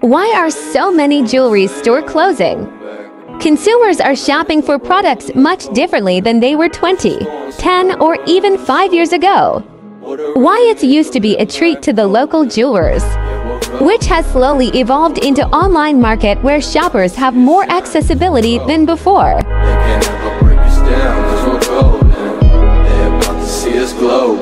Why are so many jewelry store closing? Consumers are shopping for products much differently than they were 20, 10, or even 5 years ago. Why it's used to be a treat to the local jewelers, which has slowly evolved into online market where shoppers have more accessibility than before. They can't break us down, about to see us glow,